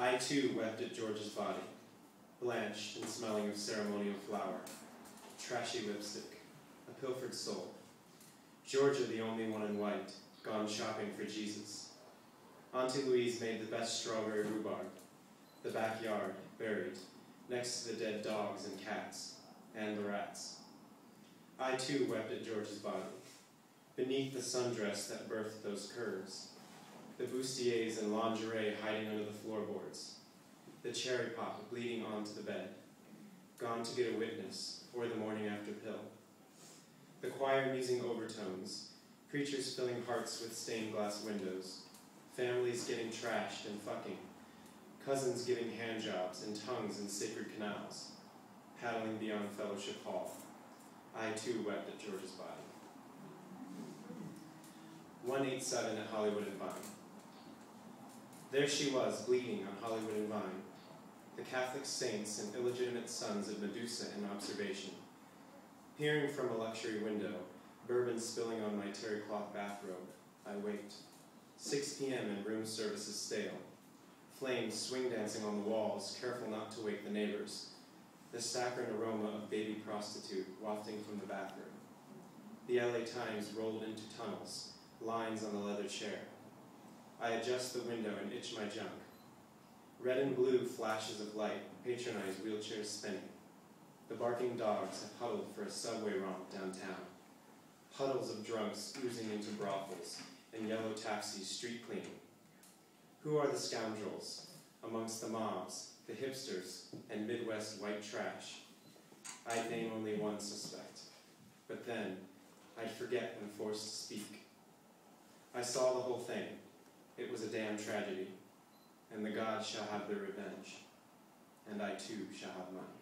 I too wept at George's body, blanched and smelling of ceremonial flour, trashy lipstick, a pilfered soul. Georgia the only one in white, gone shopping for Jesus. Auntie Louise made the best strawberry rhubarb. The backyard, buried, next to the dead dogs and cats, and the rats. I too wept at George's body, beneath the sundress that birthed those curves, the bustiers and lingerie hiding under the floorboards, the cherry pop bleeding onto the bed, gone to get a witness, or the morning after pill. The choir musing overtones, preachers filling hearts with stained glass windows, families getting trashed and fucking, cousins giving handjobs and tongues in sacred canals, paddling beyond Fellowship Hall. I too wept at George's body. 187 at Hollywood and Vine. There she was, bleeding on Hollywood and Vine, the Catholic saints and illegitimate sons of Medusa in observation. Peering from a luxury window, bourbon spilling on my terry cloth bathrobe, I wait. 6 p.m. and room service is stale. Flames swing dancing on the walls, careful not to wake the neighbors. The saccharine aroma of baby prostitute wafting from the bathroom. The LA Times rolled into tunnels, lines on the leather chair. I adjust the window and itch my junk. Red and blue flashes of light patronize wheelchairs spinning. The barking dogs have huddled for a subway romp downtown. Huddles of drunks oozing into brothels and yellow taxis street cleaning. Who are the scoundrels amongst the mobs, the hipsters, and Midwest white trash? I'd name only one suspect, but then I'd forget when forced to speak. I saw the whole thing. It was a damn tragedy, and the gods shall have their revenge, and I too shall have mine.